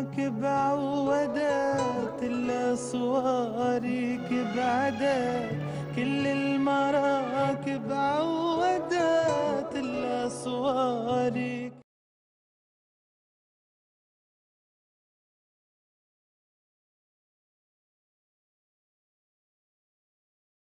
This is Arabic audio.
معاك بعودات الأسوار كبعدات كل المراكب